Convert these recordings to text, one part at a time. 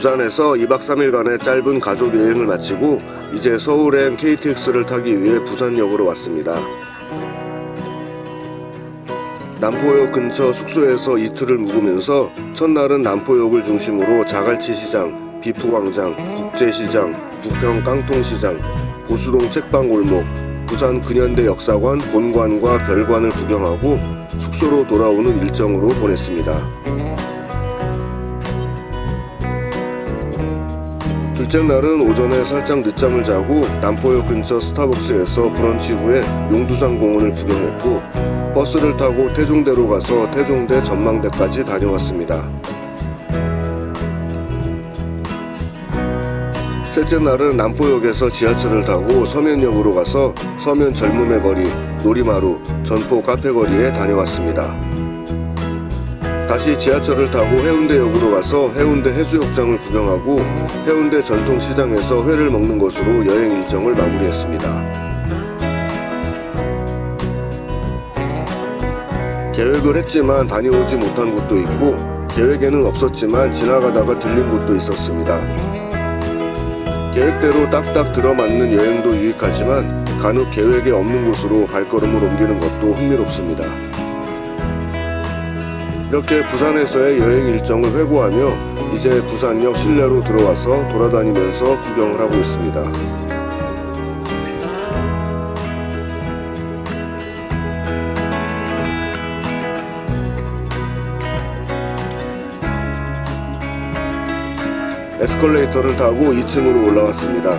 부산에서 2박 3일간의 짧은 가족 여행을 마치고 이제 서울행 KTX를 타기 위해 부산역으로 왔습니다. 남포역 근처 숙소에서 이틀을 묵으면서 첫날은 남포역을 중심으로 자갈치 시장, 비프광장, 국제시장, 부평 깡통시장, 보수동 책방골목, 부산 근현대 역사관 본관과 별관을 구경하고 숙소로 돌아오는 일정으로 보냈습니다. 둘째 날은 오전에 살짝 늦잠을 자고 남포역 근처 스타벅스에서 브런치 후에 용두산 공원을 구경했고 버스를 타고 태종대로 가서 태종대 전망대까지 다녀왔습니다. 셋째 날은 남포역에서 지하철을 타고 서면역으로 가서 서면 젊음의 거리, 놀이마루, 전포 카페 거리에 다녀왔습니다. 다시 지하철을 타고 해운대역으로 가서 해운대 해수욕장을 구경하고 해운대 전통시장에서 회를 먹는 것으로 여행 일정을 마무리했습니다. 계획을 했지만 다녀오지 못한 곳도 있고 계획에는 없었지만 지나가다가 들린 곳도 있었습니다. 계획대로 딱딱 들어맞는 여행도 유익하지만 간혹 계획에 없는 곳으로 발걸음을 옮기는 것도 흥미롭습니다. 이렇게 부산에서의 여행 일정을 회고하며 이제 부산역 실내로 들어와서 돌아다니면서 구경을 하고 있습니다. 에스컬레이터를 타고 2층으로 올라왔습니다.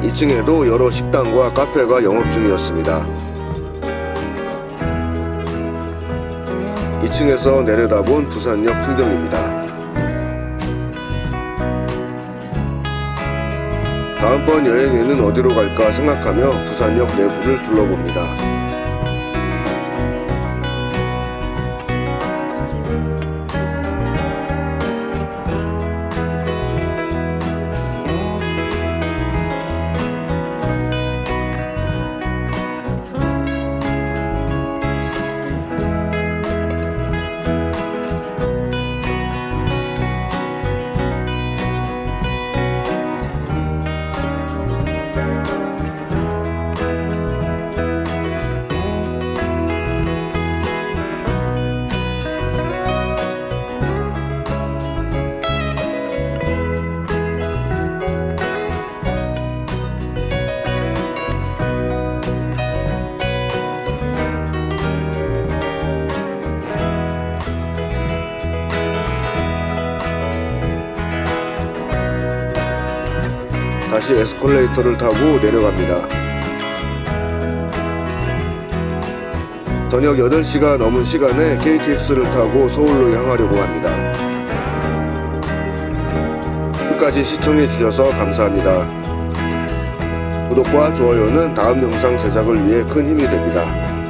2층에도 여러 식당과 카페가 영업 중이었습니다. 2층에서 내려다본 부산역 풍경입니다. 다음번 여행에는 어디로 갈까 생각하며 부산역 내부를 둘러봅니다. 다시 에스컬레이터를 타고 내려갑니다. 저녁 8시가 넘은 시간에 KTX를 타고 서울로 향하려고 합니다. 끝까지 시청해 주셔서 감사합니다. 구독과 좋아요는 다음 영상 제작을 위해 큰 힘이 됩니다.